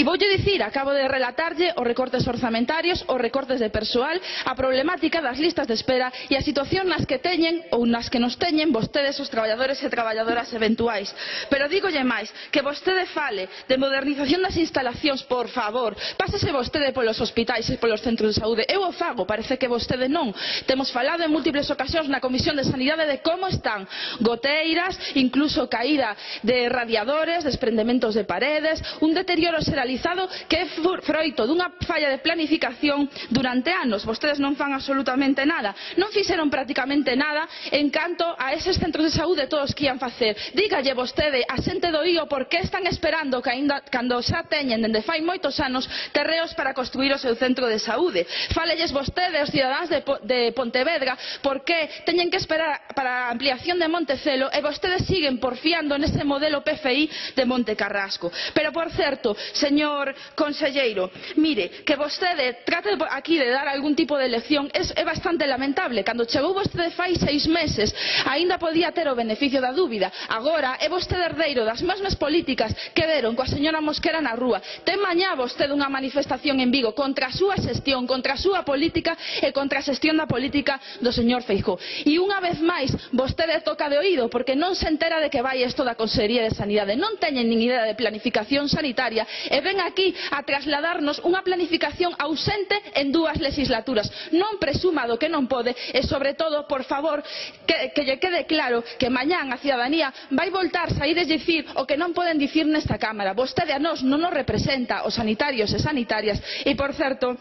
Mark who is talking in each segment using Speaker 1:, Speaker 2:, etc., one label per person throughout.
Speaker 1: E voulle dicir, acabo de relatarlle os recortes orzamentarios, os recortes de persoal, a problemática das listas de espera e a situación nas que teñen ou nas que nos teñen vostedes os traballadores e traballadoras eventuais. Pero dígolle máis, que vostede fale de modernización das instalacións, por favor. Pásese vostede polos hospitais e polos centros de saúde. Eu o fago, parece que vostede non. Temos falado en múltiples ocasións na Comisión de Sanidade de como están goteiras, incluso caída de radiadores, desprendementos de paredes, un deterioro paralizado que é froito dunha falla de planificación durante anos. Vostedes non fan absolutamente nada. Non fixeron prácticamente nada en canto a eses centros de saúde todos que ian facer. Dígalle vostede a xente do IO por que están esperando que ainda, cando xa teñen dende fai moitos anos terreos para construir o seu centro de saúde. Falelles vostede aos cidadáns de, de Pontevedra por que teñen que esperar para a ampliación de Montecelo e vostedes siguen porfiando nese modelo PFI de Montecarrasco. Pero, por certo, señor señor conselleiro. Mire que vostede trate aquí de dar algún tipo de lección é bastante lamentable. Cando chegou vostede fai seis meses aínda podía ter o beneficio da dúbida. Agora é vostede herdeiro das mesmas políticas que deron coa señora mosquera na rúa. Ten mañá vostede unha manifestación en vigo contra a súa xestión contra a súa política e contra a xestión da política do señor feijóo. E unha vez máis vostede toca de oído porque non se entera de que vai isto da consellería de sanidade. Non teñen nin idea de planificación sanitaria e ven vén aquí a trasladarnos unha planificación ausente en dúas legislaturas. non presuma do que non pode e sobre todo por favor que, que lle quede claro que mañán a cidadanía vai voltar saír e dicir o que non poden dicir nesta cámara. vostede a nós non nos representa os sanitarios e sanitarias e por certo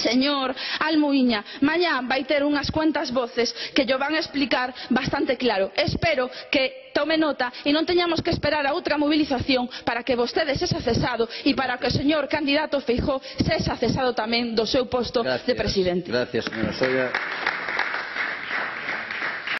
Speaker 1: Señor Almuiña, mañá vai ter unhas cuantas voces que llo van a explicar bastante claro. Espero que tome nota e non teñamos que esperar a outra mobilización para que vostede sexa cesado e para que o señor candidato Feijóo sexa cesado tamén do seu posto
Speaker 2: gracias,
Speaker 1: de presidente.
Speaker 2: Gracias, señora Soria.